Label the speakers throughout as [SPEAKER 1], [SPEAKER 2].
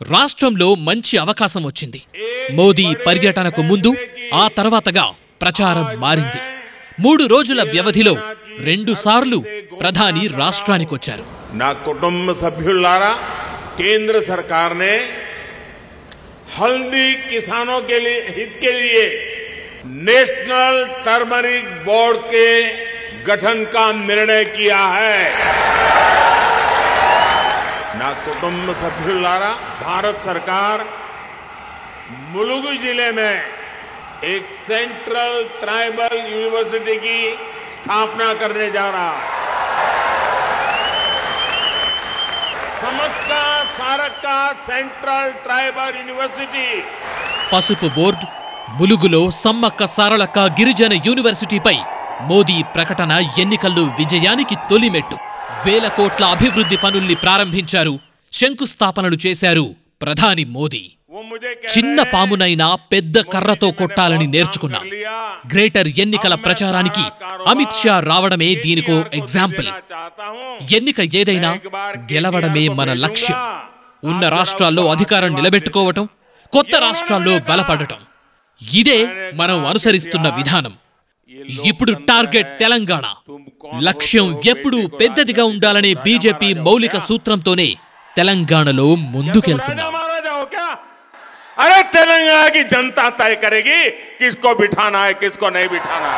[SPEAKER 1] రాష్ట్రంలో మంచి అవకాశం వచ్చింది మోదీ పర్యటనకు ముందు ఆ తర్వాతగా ప్రచారం మారింది మూడు రోజుల వ్యవధిలో రెండుసార్లు ప్రధాని రాష్ట్రానికొచ్చారు
[SPEAKER 2] నా కుటుంబ సభ్యులారా केंद्र सरकार ने हल्दी किसानों के लिए हित के लिए नेशनल टर्मरिक बोर्ड के गठन का निर्णय किया है నా కుటుంబ సభ్యులారా भारत सरकार मुलुगु जिले में एक सेंट्रल ट्राइबल यूनिवर्सिटी की स्थापना करने जा रहा है Sammakka Sarakka central tribal university
[SPEAKER 1] పసుపు బోర్డు ములుగులో సమ్మక్క సారళక్క గిరిజన యూనివర్సిటీపై మోదీ ప్రకటన ఎన్నికల్లో విజయానికి తొలిమెట్టు వేల కోట్ల అభివృద్ధి పనుల్ని ప్రారంభించారు. శంకుస్థాపనలు చేశారు ప్రధాని మోదీ. చిన్న పామునైనా పెద్ద కర్రతో కొట్టాలని నేర్చుకున్నా. గ్రేటర్ ఎన్నికల ప్రచారానికి అమిత్ షా రావడమే దీనికో ఎగ్జాంపుల్. ఎన్నిక ఏదైనా గెలవడమే మన లక్ష్యం. ఉన్న రాష్ట్రాల్లో అధికారం నిలబెట్టుకోవటం కొత్త రాష్ట్రాల్లో బలపడటం. ఇదే మనం అనుసరిస్తున్న విధానం. ఇప్పుడు టార్గెట్ తెలంగాణ. లక్ష్యం ఎప్పుడూ పెద్దదిగా ఉండాలనే బీజేపీ మౌలిక సూత్రంతోనే తెలంగాణలో
[SPEAKER 2] ముందుకెళ్తుంది. అరే తెలంగాణకి జనతా తయ కరేగి కిస్కో బిఠానా కిస్కో నై బిఠానా?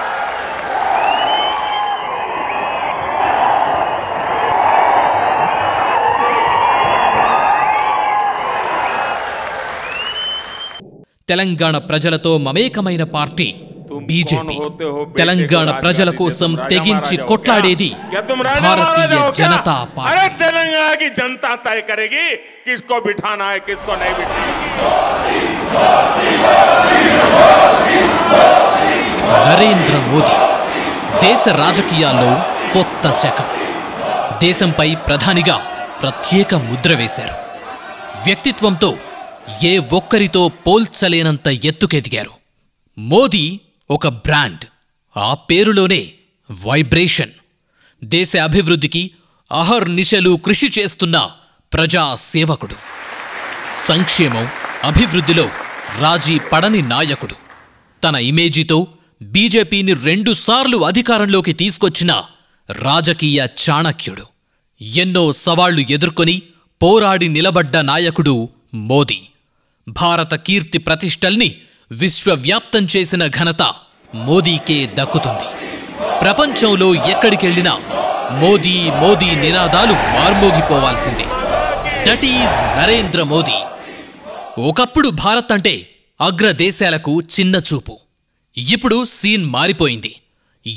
[SPEAKER 1] తెలంగాణ ప్రజలతో మమేకమైన పార్టీ. బీజేపీ తెలంగాణ ప్రజల కోసం తెగించి కొట్లాడేది భారతీయ జనతా పార్టీ. నరేంద్ర మోదీ దేశ రాజకీయాల్లో కొత్త శకం. దేశంపై ప్రధానిగా ప్రత్యేక ముద్ర వేశారు. వ్యక్తిత్వంతో ఏ ఒక్కరితో పోల్చలేనంత ఎత్తుకెదిగారు. మోదీ ఒక బ్రాండ్ ఆ పేరులోనే వైబ్రేషన్. దేశ అభివృద్ధికి అహర్నిశలు కృషి చేస్తున్న ప్రజా సేవకుడు. సంక్షేమం అభివృద్ధిలో రాజీ పడని నాయకుడు. తన ఇమేజీతో బీజేపీని రెండుసార్లు అధికారంలోకి తీసుకొచ్చిన రాజకీయ చాణక్యుడు. ఎన్నో సవాళ్ళు ఎదుర్కొని పోరాడి నిలబడ్డ నాయకుడు మోదీ. భారత కీర్తి ప్రతిష్టల్ని విశ్వవ్యాప్తం చేసిన ఘనత మోదీకే దక్కుతుంది. ప్రపంచంలో ఎక్కడికెళ్ళినా మోదీ మోదీ నినాదాలు మార్మోగిపోవాల్సిందే. That is Narendra Modi. ఒకప్పుడు భారత్ అంటే అగ్రదేశాలకు చిన్న చూపు. ఇప్పుడు సీన్ మారిపోయింది.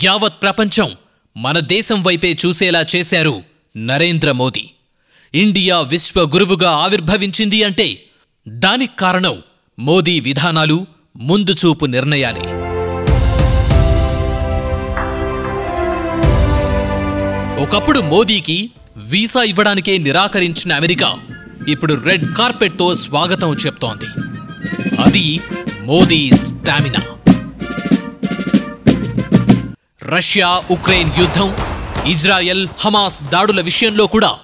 [SPEAKER 1] యావత్ ప్రపంచం మన దేశం వైపే చూసేలా చేశారు నరేంద్ర మోదీ. ఇండియా విశ్వ గురువుగా ఆవిర్భవించింది అంటే దానికి కారణం మోదీ విధానాలు ముందు చూపు నిర్ణయాలే. ఒకప్పుడు మోదీకి వీసా ఇవ్వడానికే నిరాకరించిన అమెరికా ఇప్పుడు రెడ్ కార్పెట్తో స్వాగతం చెప్తోంది. అది మోదీ స్టామినా. రష్యా ఉక్రెయిన్ యుద్ధం ఇజ్రాయెల్ హమాస్ దాడుల విషయంలో కూడా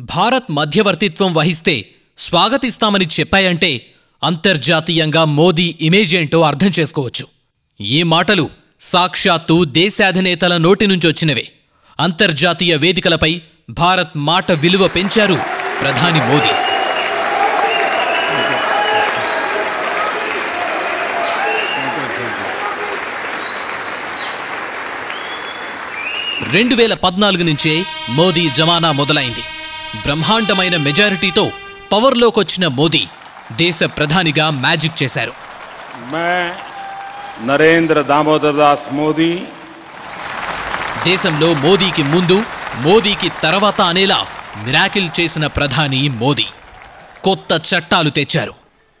[SPEAKER 1] భారత్ మధ్యవర్తిత్వం వహిస్తే స్వాగతిస్తామని చెప్పాయంటే అంతర్జాతీయంగా మోదీ ఇమేజ్ ఏంటో అర్థం చేసుకోవచ్చు. ఈ మాటలు సాక్షాత్తు దేశాధినేతల నోటి నుంచొచ్చినవే అంతర్జాతీయ వేదికలపై భారత్ మాట విలువ పెంచారు ప్రధాని మోదీ. రెండు వేల పద్నాలుగు నుంచే మోదీ జమానా మొదలైంది. బ్రహ్మాండమైన మెజారిటీతో పవర్లోకొచ్చిన మోదీ దేశ ప్రధానిగా మ్యాజిక్ చేశారు.
[SPEAKER 2] నరేంద్ర దామోదర్ దాస్ మోదీ.
[SPEAKER 1] దేశంలో మోదీకి ముందు మోదీకి తర్వాత అనేలా మిరాకిల్ చేసిన ప్రధాని మోదీ. కొత్త చట్టాలు తెచ్చారు.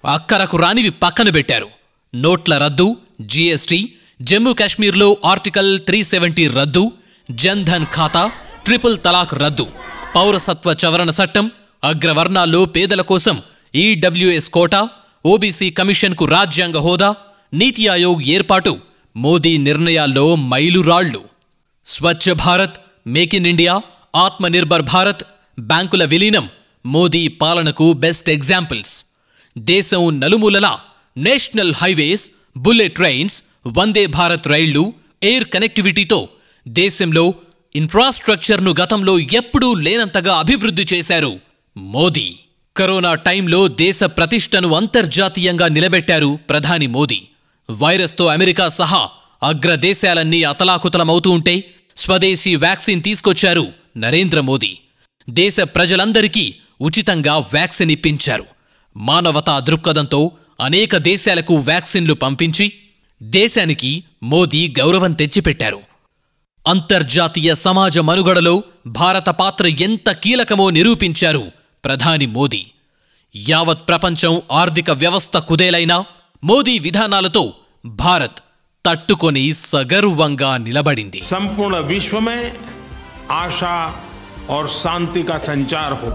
[SPEAKER 1] అక్కరకు రానివి పక్కన పెట్టారు. నోట్ల రద్దు జీఎస్టీ జమ్మూ కాశ్మీర్లో ఆర్టికల్ త్రీ సెవెంటీ రద్దు జన్ధన్ ఖాతా ట్రిపుల్ తలాక్ రద్దు పౌరసత్వ చవరణ చట్టం అగ్రవర్ణాల్లో పేదల కోసం ఈడబ్ల్యూఎస్ కోటా ఓబీసీ కమిషన్కు రాజ్యాంగ హోదా నీతి ఆయోగ్ ఏర్పాటు మోదీ నిర్ణయాల్లో మైలురాళ్ళు Swachh Bharat make in India Atmanirbhar Bharat బ్యాంకుల విలీనం మోదీ పాలనకు బెస్ట్ ఎగ్జాంపుల్స్. దేశం నలుమూలలా national highways bullet trains Vande Bharat రైళ్ళు ఎయిర్ కనెక్టివిటీతో దేశంలో ఇన్ఫ్రాస్ట్రక్చర్ను గతంలో ఎప్పుడూ లేనంతగా అభివృద్ధి చేశారు మోదీ. కరోనా టైంలో దేశ ప్రతిష్టను అంతర్జాతీయంగా నిలబెట్టారు ప్రధాని మోదీ. వైరస్తో అమెరికా సహా అగ్రదేశాలన్నీ అతలాకుతలమవుతూ ఉంటే స్వదేశీ వ్యాక్సిన్ తీసుకొచ్చారు నరేంద్ర మోదీ. దేశ ప్రజలందరికీ ఉచితంగా వ్యాక్సిన్ ఇప్పించారు. మానవతా దృక్పథంతో అనేక దేశాలకు వ్యాక్సిన్లు పంపించి దేశానికి మోదీ గౌరవం తెచ్చిపెట్టారు. అంతర్జాతీయ సమాజ మనుగడలో భారత పాత్ర ఎంత కీలకమో నిరూపించారు ప్రధాని మోదీ. యావత్ ప్రపంచం ఆర్థిక వ్యవస్థ కుదేలైనా మోదీ విధానాలతో భారత్ తట్టుకొని సగర్వంగా నిలబడింది.
[SPEAKER 2] సంపూర్ణ విశ్వమే ఆశా और శాంతి కా సంచార్ హో